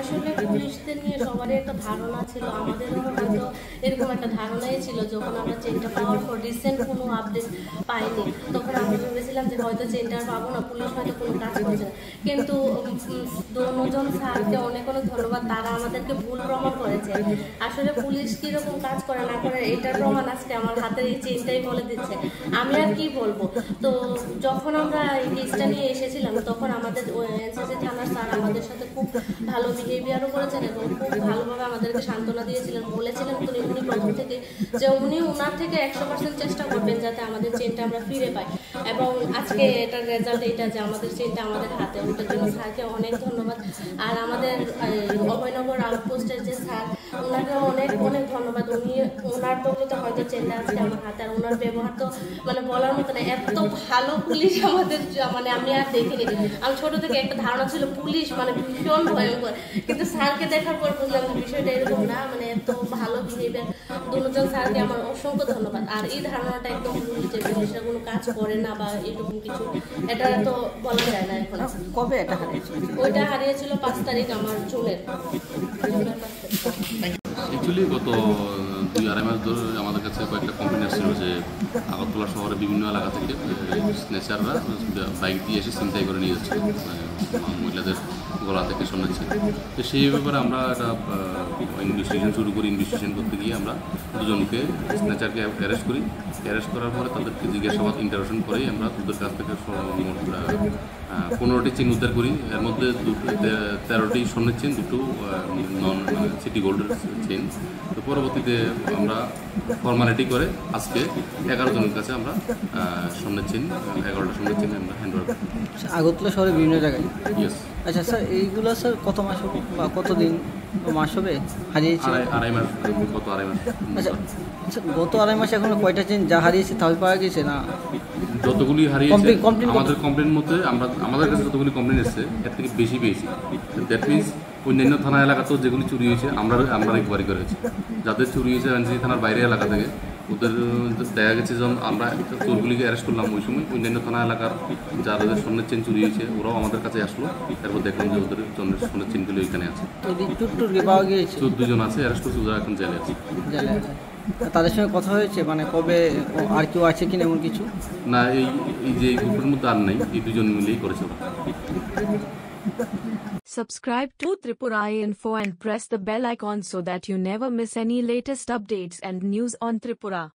আসলে পুলিশদের নিয়ে সবারই একটা ধারণা ছিল আমাদেরও এরকম একটা ধারণাই ছিল যখন আমরা চেনটা পাওয়ার পর রিসেন্ট কোনো আপডেট পাইনি তখন আমরা ভেবেছিলাম যে হয়তো চেনটা পাবো না পুলিশ হয়তো কোনো কিন্তু স্যারকে অনেক অনেক ধন্যবাদ। তারা আমাদেরকে ভুল প্রমাণ করেছে। আসলে পুলিশ কাজ করে না করে প্রমাণ আজকে আমার হাতের এই চেনটাই বলে দিচ্ছে। আমি আর কি বলব? তো, যখন আমরা এই কেসটা নিয়ে এসেছিলাম, তখন আমাদের এনসিসি থানার স্যার আমাদের সাথে খুব ভালো বিহেভিয়ারও করেছেন এবং খুব ভালোভাবে আমাদেরকে সান্ত্বনা দিয়েছিলেন। বলেছিলেন তো উনি প্রথম থেকে, যে উনি ওনার থেকে একশো পার্সেন্ট চেষ্টা করবেন যাতে আমাদের চেনটা আমরা ফিরে পাই। এবং আজকে এটার রেজাল্ট এটা যে আমাদের চেনটা আমাদের হাতে ওটার জন্য স্যারকে অনেক ধন্যবাদ। আর আমাদের অভয়নগর আউটপোস্টের যে স্যার ওনাকে অনেক অনেক ওনার দৌলতে হয়তো চেনটা আজকে আমার হাতে আর ওনার ব্যবহার তো মানে বলার মতো না এত ভালো পুলিশ আমাদের মানে আমি আর দেখিনি। আমি ছোট থেকে একটা ধারণা ছিল পুলিশ মানে ভীষণ ভয়ঙ্কর। কিন্তু স্যারকে দেখার পর বুঝলাম বিষয়টা এরকম না মানে এত ভালো বিহেভিয়ার দুজন স্যারকে আমার অসংখ্য ধন্যবাদ। আর এই ধারণাটা একদম ভুল যে পুলিশরা কোনো কাজ করে না বা এরকম কিছু এটা তো বলা যায় না এখন। কবে এটা হারিয়েছিল? ওইটা হারিয়েছিল পাঁচ তারিখ আমার জুনের। অ্যাকচুয়ালি গত দুই আড়াই মাস ধরে আমাদের কাছে কয়েকটা কমপ্লেন এসেছিল যে আগরতলা শহরে বিভিন্ন এলাকা থেকে স্নেচাররা বাইক দিয়ে এসে চিন্তাই করে নিয়ে যাচ্ছে মহিলাদের গলা থেকে শোনাচ্ছে। তো সেই ব্যাপারে আমরা একটা ইনভেস্টিগেশন শুরু করি ইনভেস্টিগেশন করতে গিয়ে আমরা দুজনকে স্নেচারকে অ্যারেস্ট করি। অ্যারেস্ট করার পরে তাদেরকে জিজ্ঞাসাবাদ ইন্টারোশন করেই আমরা তাদের কাছ থেকে পনেরোটি চেন উদ্ধার করি। এর মধ্যে দুটো তেরোটি স্বর্ণের চেন দুটো নন সিটি গোল্ডের চেন তো পরবর্তীতে আমরা ফর্মালিটি করে আজকে এগারো জনের কাছে আমরা স্বর্ণের চেন এগারোটা স্বর্ণের চেন আমরা হ্যান্ড ওভার আগরতলা শহরে বিভিন্ন জায়গায়? আচ্ছা স্যার এইগুলো স্যার কত মাস বা কত দিন বা মাস হবে? হারিয়েছে আড়াই আড়াই মাস। কত আড়াই মাস। আচ্ছা আচ্ছা গত আড়াই মাসে এখনও কয়টা চেন যা হারিয়েছে তাহলে পাওয়া গেছে না? যতগুলি হারিয়েছে? আমাদের কমপ্লেন মধ্যে আমরা আমাদের কাছে যতগুলি কমপ্লেন এসেছে এর থেকে বেশি পেয়েছি। দ্যাট মিনস অন্যান্য থানা এলাকাতেও যেগুলি চুরি হয়েছে আমরা আমরা রিকভারি করেছি। যাদের চুরি হয়েছে এনসিসি থানার বাইরে এলাকা থেকে ওদের দেখা গেছে যখন আমরা চোরগুলিকে অ্যারেস্ট করলাম ওই সময় অন্যান্য থানা এলাকার যাদের স্বর্ণের চেন চুরি হয়েছে ওরাও আমাদের কাছে আসলো। তারপর দেখলাম যে ওদের স্বর্ণের স্বর্ণের চেনগুলি ওইখানে আছে। চোদ্দ জন আছে অ্যারেস্ট করছে ওরা এখন জেলে আছে। তাদের সঙ্গে কথা হয়েছে? মানে কবে আর কেউ আছে কিনা এমন কিছু? না এই এই যে গ্রুপের মধ্যে আর নেই এই দুজন মিলেই করেছে Subscribe to Tripura Info and press the bell icon so that you never miss any latest updates and news on Tripura.